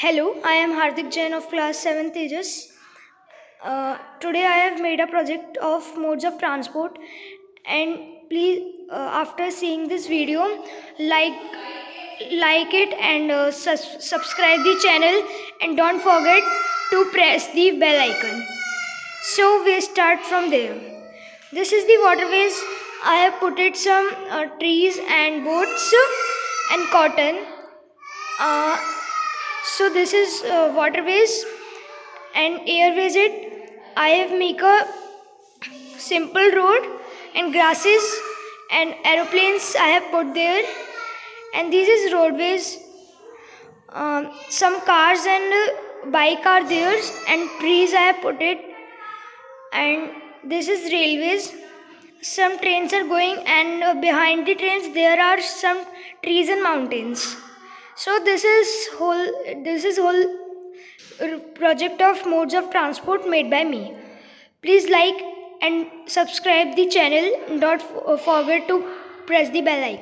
Hello, I am Hardik Jain of class 7 Tejas. Uh, today I have made a project of modes of transport and please uh, after seeing this video like like it and uh, sus- subscribe the channel and don't forget to press the bell icon. So we start from there. This is the waterways. I have put it some uh, trees and boats and cotton. So this is uh, waterways and airways it. I have make a simple road and grasses and aeroplanes i have put there. And this is roadways. Um, some cars and uh, bike are there and trees i have put it. And this is railways. Some trains are going and uh, behind the trains there are some trees and mountains so this is whole this is whole project of modes of transport made by me. Please like and subscribe the channel. Don't forget to press the bell icon